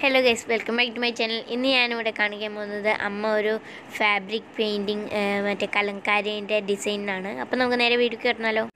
Hello guys welcome back to my channel ഇന്ന് ഞാനിവിടെ കാണിക്കാൻ പോകുന്നത് അമ്മ ഒരു ഫാബ്രിക് പെയിന്റിങ് മറ്റേ കലങ്കാരിന്റെ ഡിസൈനാണ് അപ്പോൾ നമുക്ക് നേരെ വീഡിയോ കയറുന്നല്ലോ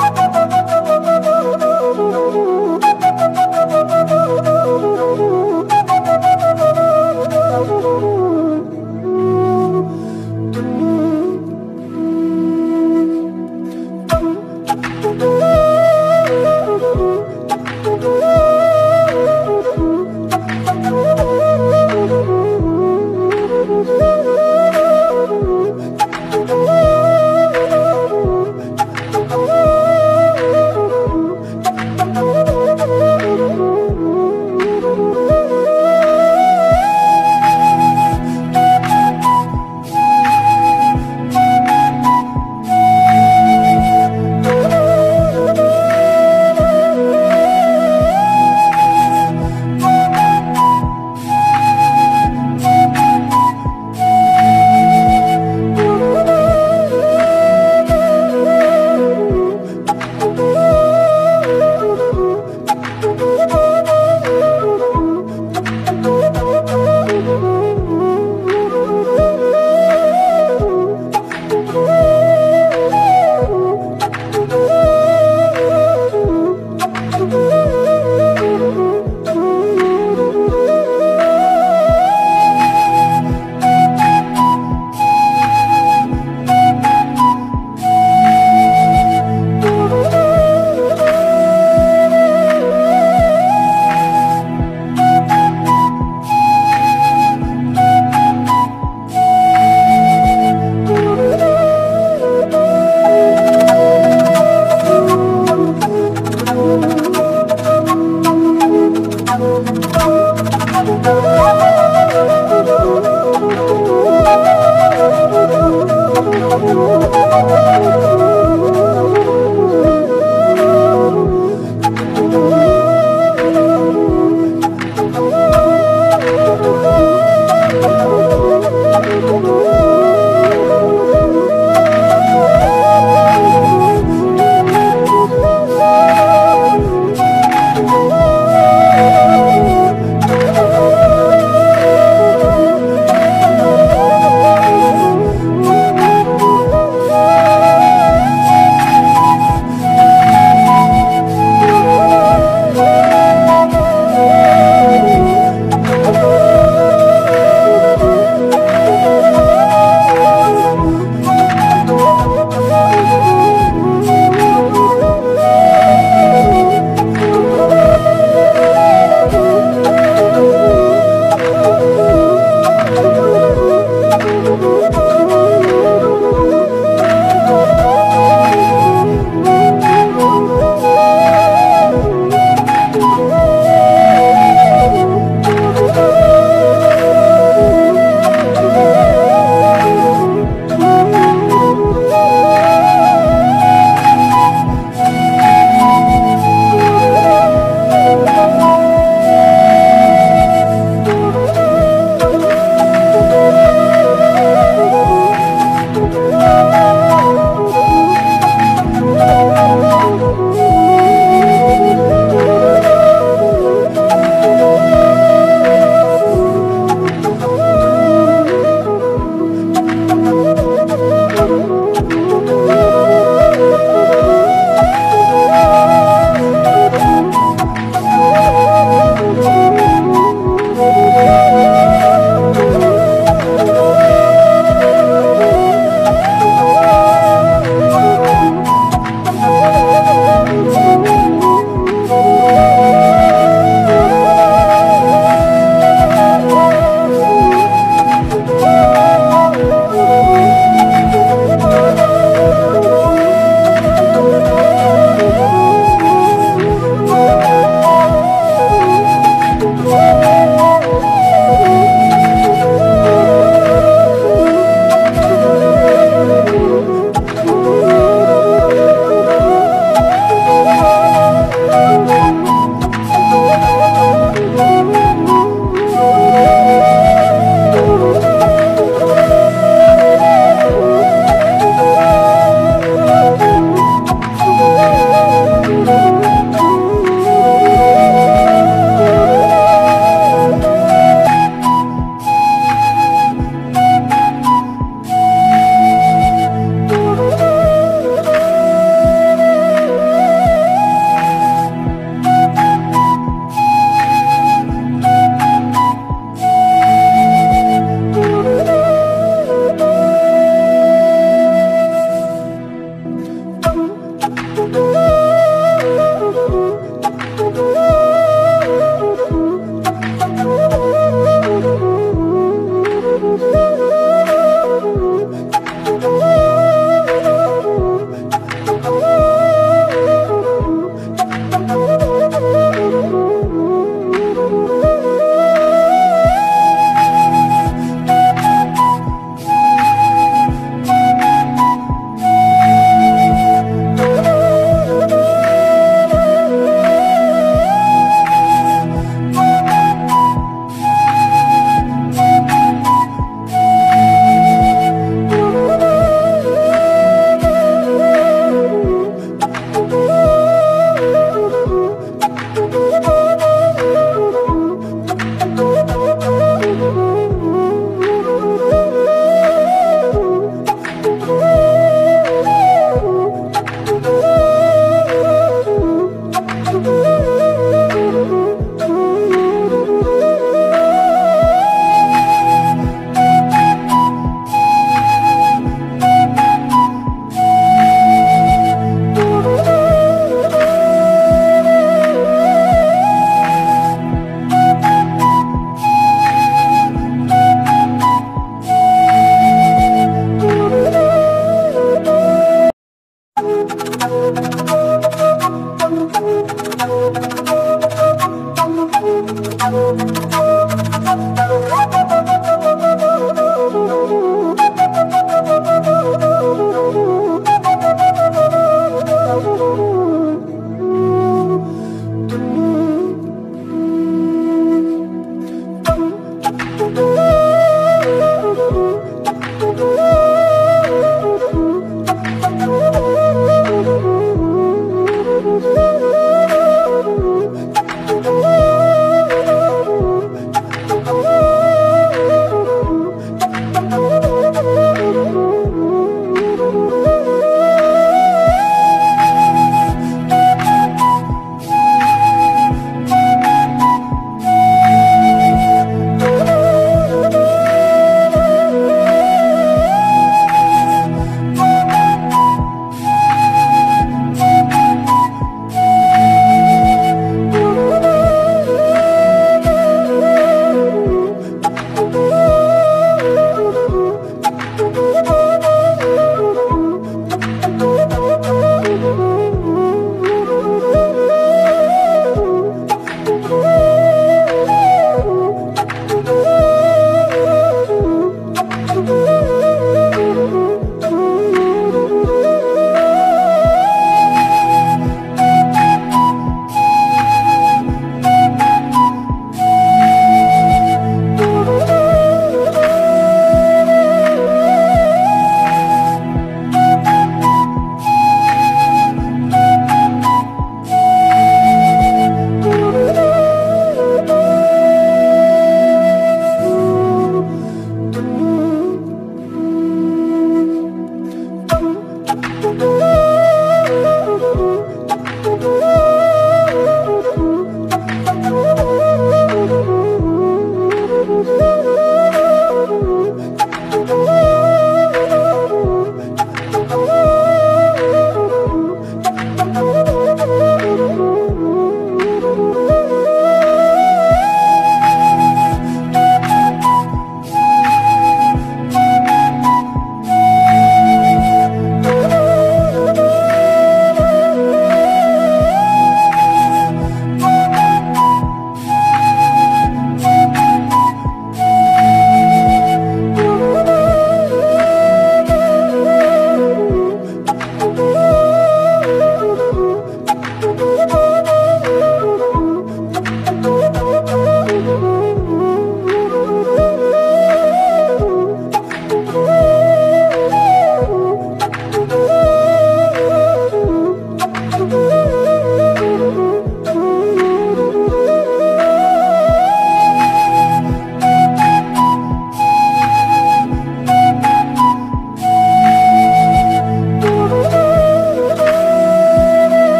Thank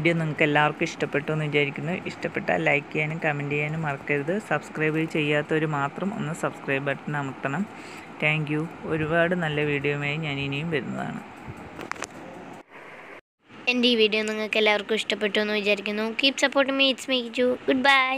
വീഡിയോ നിങ്ങൾക്ക് എല്ലാവർക്കും ഇഷ്ടപ്പെട്ടു എന്ന് വിചാരിക്കുന്നു. ഇഷ്ടപ്പെട്ടാൽ ലൈക്ക് ചെയ്യാനും കമന്റ് ചെയ്യാനും മറക്കരുത്. സബ്സ്ക്രൈബ് ചെയ്യാത്തവർ മാത്രം ഒന്ന് സബ്സ്ക്രൈബ് ബട്ടൺ അമർത്തണം. താങ്ക് ഒരുപാട് നല്ല വീഡിയോയുമായി ഞാൻ ഇനിയും വരുന്നതാണ്. എന്റെ ഈ വീഡിയോ നിങ്ങൾക്ക് എല്ലാവർക്കും ഇഷ്ടപ്പെട്ടു എന്ന് വിചാരിക്കുന്നു. Keep support me it's me goodbye